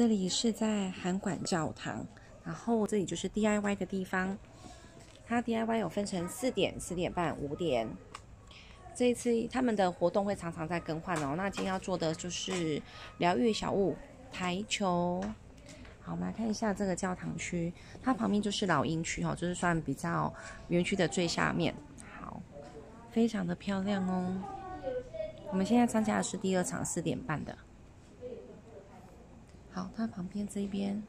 这里是在函馆教堂，然后这里就是 DIY 的地方。它 DIY 有分成四点、四点半、五点。这一次他们的活动会常常在更换哦。那今天要做的就是疗愈小物台球。好，我们来看一下这个教堂区，它旁边就是老鹰区哦，就是算比较园区的最下面。好，非常的漂亮哦。我们现在参加的是第二场四点半的。好，它旁边这边。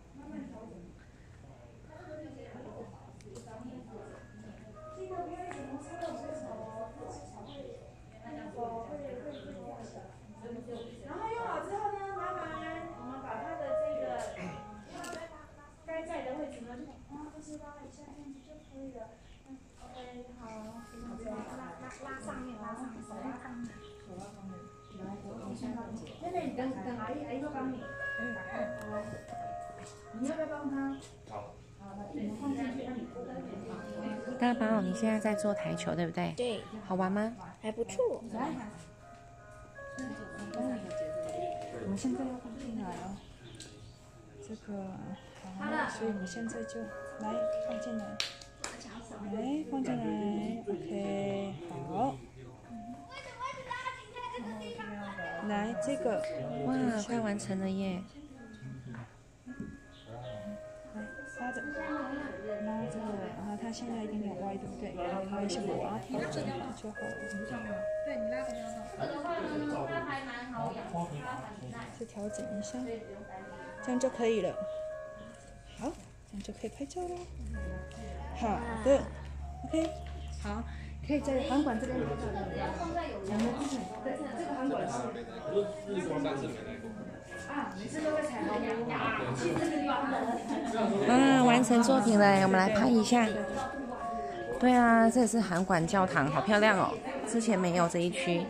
然后用好之后呢，麻烦我们把它的这个该在的位置呢，拉。拉拉上面，拉上面，拉上面，手拉上面。来，我先帮你。妹妹，你等等阿姨，阿姨。你要不要帮他？好。好，你放进去，让你过来。大宝，你现在在做台球，对不对？对。好玩吗？还不错。来。我们现在要放进来哦，这个好，所以我们现在就来放进来，来放进来，OK，好。来这个，哇，快完成了耶！来拉着，拉着，然后它现在有点点歪，对不对？然后它一下，把它调整就好了。对你拉着就好。再调整一下，这样就可以了。好，这样就可以拍照了。好的，OK，好，可以在韩馆这边。我们之前对这个韩馆是。嗯，完成作品了，我们来拍一下。对啊，这是韩馆教堂，好漂亮哦！之前没有这一区。